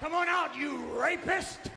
Come on out, you rapist!